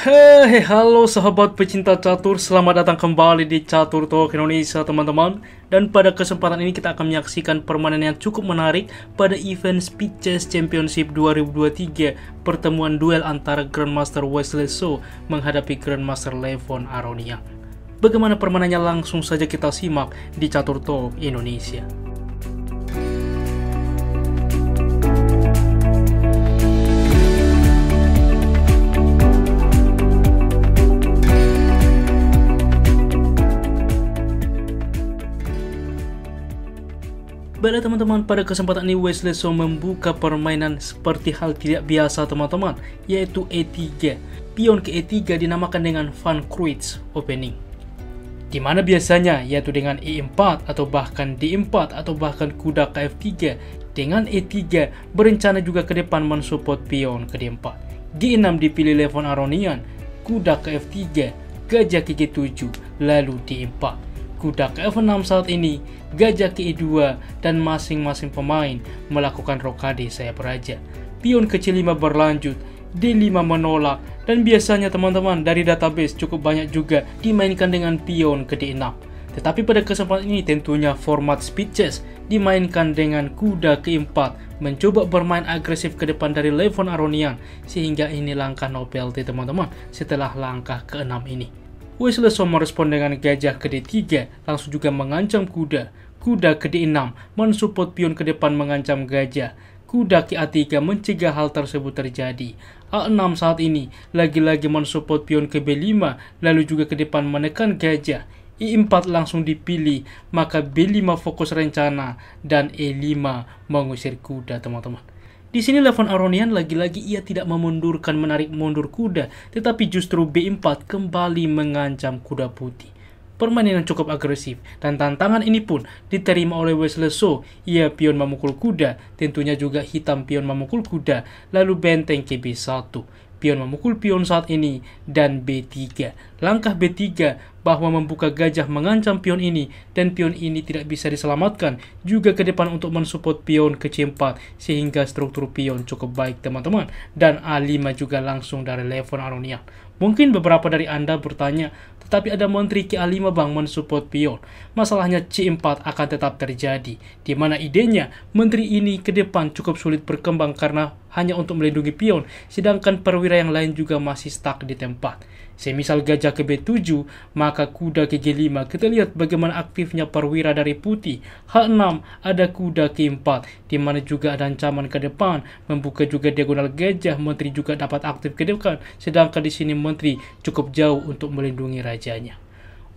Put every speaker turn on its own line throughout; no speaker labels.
Hei, halo sahabat pecinta catur, selamat datang kembali di Catur Talk Indonesia teman-teman. Dan pada kesempatan ini kita akan menyaksikan permainan yang cukup menarik pada event Speed Chess Championship 2023 Pertemuan duel antara Grandmaster Wesley So menghadapi Grandmaster Levon Aronia Bagaimana permainannya? Langsung saja kita simak di Catur Talk Indonesia Baiklah teman-teman, pada kesempatan ini Wesley So membuka permainan seperti hal tidak biasa teman-teman, yaitu E3. Pion ke E3 dinamakan dengan Van Kreutz opening. Di mana biasanya yaitu dengan E4 atau bahkan D4 atau bahkan kuda ke F3 dengan E3 berencana juga ke depan mensupport pion ke D4. G6 dipilih Levon Aronian, kuda ke F3, gajah ke G7, lalu D4 kuda ke F6 saat ini, gajah ke E2, dan masing-masing pemain melakukan rokade sayap raja. Pion ke C5 berlanjut, D5 menolak, dan biasanya teman-teman dari database cukup banyak juga dimainkan dengan pion ke D6. Tetapi pada kesempatan ini tentunya format speed chess dimainkan dengan kuda keempat mencoba bermain agresif ke depan dari Levon Aronian sehingga ini langkah no penalty teman-teman setelah langkah keenam ini. Wesley merespon dengan gajah ke D3, langsung juga mengancam kuda. Kuda ke D6, mensupport pion ke depan mengancam gajah. Kuda ke A3 mencegah hal tersebut terjadi. A6 saat ini lagi-lagi mensupport pion ke B5, lalu juga ke depan menekan gajah. I4 langsung dipilih, maka B5 fokus rencana, dan E5 mengusir kuda teman-teman. Di sini Levon Aronian lagi-lagi ia tidak memundurkan menarik mundur kuda, tetapi justru B4 kembali mengancam kuda putih. Permainan cukup agresif, dan tantangan ini pun diterima oleh Wesley So. Ia pion memukul kuda, tentunya juga hitam pion memukul kuda, lalu benteng ke B1 pion memukul pion saat ini, dan B3. Langkah B3 bahwa membuka gajah mengancam pion ini, dan pion ini tidak bisa diselamatkan, juga ke depan untuk mensupport pion ke C4, sehingga struktur pion cukup baik teman-teman, dan A5 juga langsung dari Levon Aronian. Mungkin beberapa dari Anda bertanya, tetapi ada menteri ke A5 bang mensupport pion. Masalahnya C4 akan tetap terjadi, di mana idenya menteri ini ke depan cukup sulit berkembang karena hanya untuk melindungi pion, sedangkan perwira yang lain juga masih stuck di tempat. Semisal gajah ke B7, maka kuda ke G5. Kita lihat bagaimana aktifnya perwira dari putih. H6 ada kuda ke 4, di mana juga ada ancaman ke depan. Membuka juga diagonal gajah, menteri juga dapat aktif ke depan. Sedangkan di sini menteri cukup jauh untuk melindungi rajanya.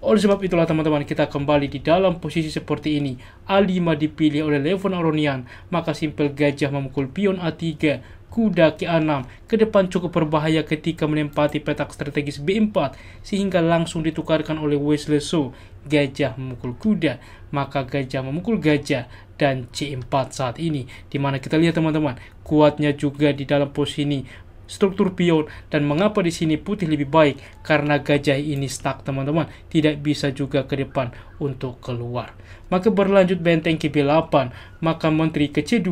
Oleh sebab itulah teman-teman kita kembali di dalam posisi seperti ini. A5 dipilih oleh Levon Aronian, maka simpel gajah memukul pion A3, kuda ke 6 ke depan cukup berbahaya ketika menempati petak strategis B4 sehingga langsung ditukarkan oleh Wesley So. Gajah memukul kuda, maka gajah memukul gajah dan C4 saat ini. Di mana kita lihat teman-teman, kuatnya juga di dalam posisi ini struktur pion dan mengapa di sini putih lebih baik karena gajah ini stuck teman-teman tidak bisa juga ke depan untuk keluar maka berlanjut benteng ke B8 maka menteri ke C2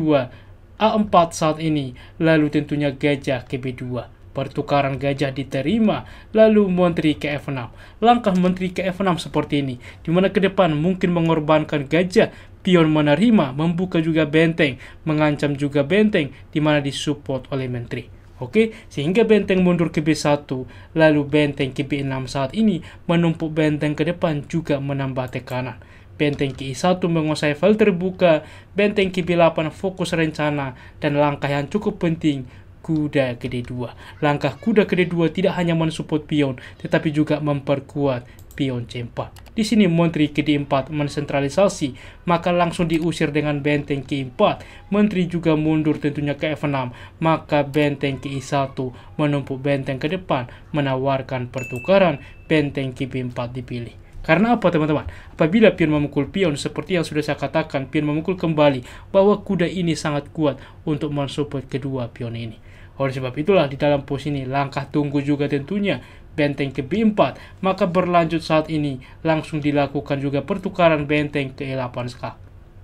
A4 saat ini lalu tentunya gajah ke B2 Pertukaran gajah diterima, lalu menteri ke F6. Langkah menteri ke F6 seperti ini, di mana ke depan mungkin mengorbankan gajah, pion menerima, membuka juga benteng, mengancam juga benteng, di mana disupport oleh menteri. Oke, sehingga benteng mundur ke B1, lalu benteng ke B6 saat ini menumpuk benteng ke depan juga menambah tekanan. Benteng ke I1 menguasai file terbuka, benteng ke B8 fokus rencana, dan langkah yang cukup penting, kuda ke D2. Langkah kuda ke D2 tidak hanya mensupport pion, tetapi juga memperkuat pion C4. Di sini menteri ke D4 mensentralisasi, maka langsung diusir dengan benteng ke 4 Menteri juga mundur tentunya ke F6, maka benteng ke I1 menumpuk benteng ke depan, menawarkan pertukaran, benteng ke B4 dipilih. Karena apa teman-teman? Apabila pion memukul pion seperti yang sudah saya katakan, pion memukul kembali bahwa kuda ini sangat kuat untuk mensupport kedua pion ini. Oleh sebab itulah di dalam pos ini langkah tunggu juga tentunya benteng ke B4, maka berlanjut saat ini langsung dilakukan juga pertukaran benteng ke E8 skak.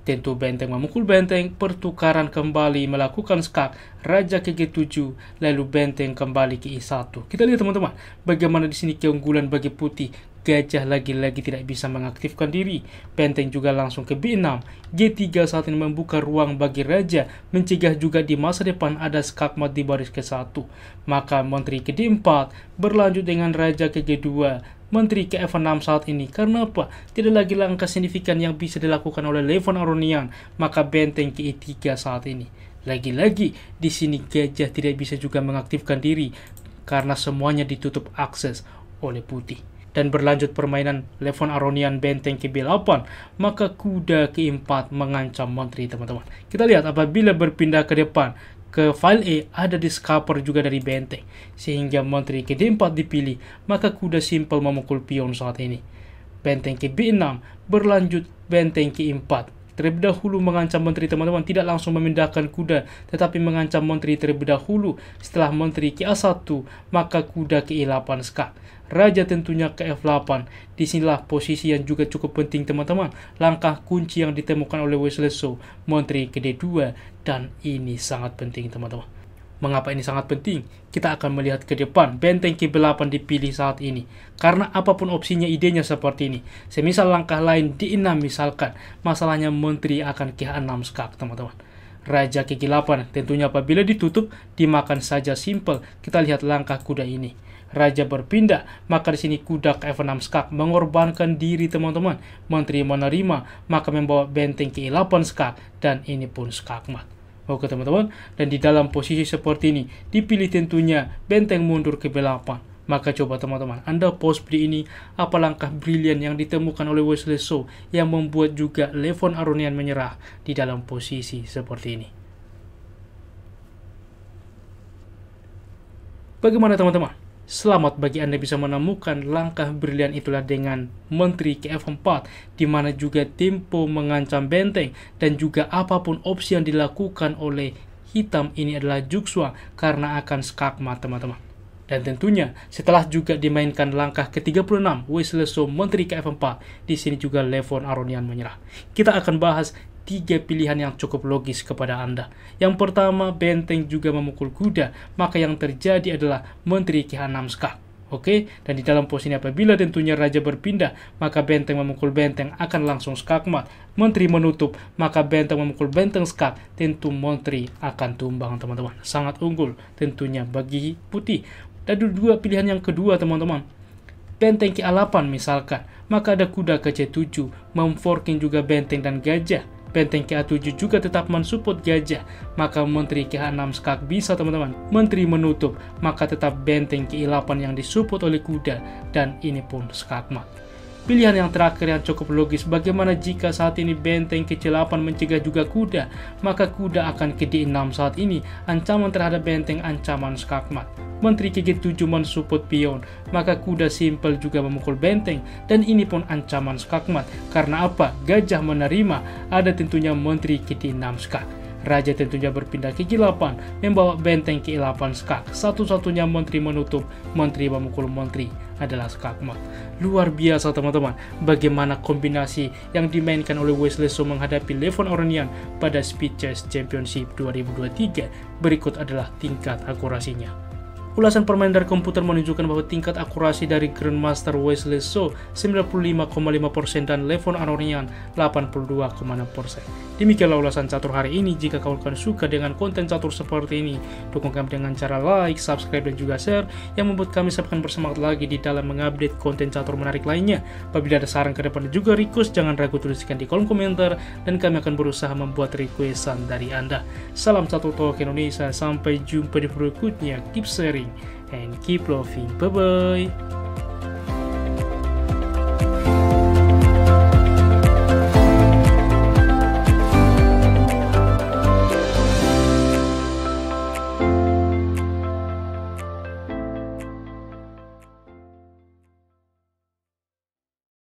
Tentu benteng memukul benteng, pertukaran kembali melakukan skak, raja ke G7, lalu benteng kembali ke E1. Kita lihat teman-teman, bagaimana di sini keunggulan bagi putih. Gajah lagi-lagi tidak bisa mengaktifkan diri. Benteng juga langsung ke B6. G3 saat ini membuka ruang bagi raja, mencegah juga di masa depan ada skakmat di baris ke-1. Maka menteri ke D4 berlanjut dengan raja ke G2 Menteri ke F6 saat ini. Karena apa? Tidak lagi langkah signifikan yang bisa dilakukan oleh Levon Aronian, maka benteng ke E3 saat ini. Lagi-lagi, di sini gajah tidak bisa juga mengaktifkan diri karena semuanya ditutup akses oleh putih. Dan berlanjut permainan Levon Aronian benteng ke B8, maka kuda ke-4 mengancam Menteri teman-teman. Kita lihat apabila berpindah ke depan, ke file E ada discover juga dari benteng, sehingga menteri ke D4 dipilih, maka kuda simpel memukul pion saat ini. Benteng ke B6 berlanjut benteng ke 4 terlebih dahulu mengancam menteri teman-teman tidak langsung memindahkan kuda tetapi mengancam menteri terlebih dahulu. Setelah menteri ke A1 maka kuda ke E8 skak raja tentunya ke F8 di sinilah posisi yang juga cukup penting teman-teman. Langkah kunci yang ditemukan oleh Wesley So menteri ke D2 dan ini sangat penting teman-teman Mengapa ini sangat penting? Kita akan melihat ke depan benteng K8 dipilih saat ini. Karena apa pun opsinya idenya seperti ini. Semisal langkah lain di 6 misalkan, masalahnya menteri akan K6 skak teman-teman. Raja K8 tentunya apabila ditutup dimakan saja simple. Kita lihat langkah kuda ini. Raja berpindah, maka di sini kuda ke F6 skak mengorbankan diri teman-teman. Menteri menerima, maka membawa benteng ke 8 skak dan ini pun skakmat. Oke teman-teman, dan di dalam posisi seperti ini, dipilih tentunya benteng mundur ke belakang. Maka coba teman-teman, Anda post beli ini, apa langkah brilian yang ditemukan oleh Wesley So yang membuat juga Levon Aronian menyerah di dalam posisi seperti ini. Bagaimana teman-teman? Selamat bagi Anda bisa menemukan langkah brilian itulah dengan Menteri ke F4, di mana juga tempo mengancam benteng dan juga apa pun opsi yang dilakukan oleh hitam ini adalah Juksua karena akan skakmat teman-teman. Dan tentunya setelah juga dimainkan langkah ke-36 Wesley Menteri ke F4, di sini juga Levon Aronian menyerah. Kita akan bahas tiga pilihan yang cukup logis kepada Anda. Yang pertama, benteng juga memukul kuda, maka yang terjadi adalah Menteri Kihanamska. Oke, dan di dalam posisi apabila tentunya raja berpindah, maka benteng memukul benteng akan langsung skakmat. Menteri menutup, maka benteng memukul benteng skak, tentu menteri akan tumbang teman-teman. Sangat unggul tentunya bagi putih. Dan dua pilihan yang kedua teman-teman. Benteng ke 8 misalkan, maka ada kuda ke C7, memforking juga benteng dan gajah Benteng KA7 juga tetap mensupport gajah, maka Menteri KA6 skak bisa teman-teman. Menteri menutup, maka tetap benteng KI8 yang disupport oleh kuda, dan ini pun skakmat. Pilihan yang terakhir yang cukup logis, bagaimana jika saat ini benteng ke-8 mencegah juga kuda, maka kuda akan ke D6 saat ini, ancaman terhadap benteng ancaman skakmat. Menteri ke-7 mensupport pion, maka kuda simpel juga memukul benteng, dan ini pun ancaman skakmat. Karena apa? Gajah menerima, ada tentunya menteri ke D6 skak. Raja tentunya berpindah ke G8, membawa benteng ke 8 skak. Satu-satunya menteri menutup, menteri memukul menteri adalah skakmat. Luar biasa teman-teman, bagaimana kombinasi yang dimainkan oleh Wesley So menghadapi Levon Oranian pada Speed Chess Championship 2023. Berikut adalah tingkat akurasinya. Ulasan permainan dari komputer menunjukkan bahwa tingkat akurasi dari Grandmaster Wesley So 95,5% dan Levon Aronian 82,6%. Demikianlah ulasan catur hari ini. Jika kalian suka dengan konten catur seperti ini, dukung kami dengan cara like, subscribe, dan juga share yang membuat kami semakin bersemangat lagi di dalam mengupdate konten catur menarik lainnya. Apabila ada saran ke depan juga request, jangan ragu tuliskan di kolom komentar dan kami akan berusaha membuat requestan dari Anda. Salam catur talk Indonesia, sampai jumpa di berikutnya. Keep sharing and keep loving. Bye bye.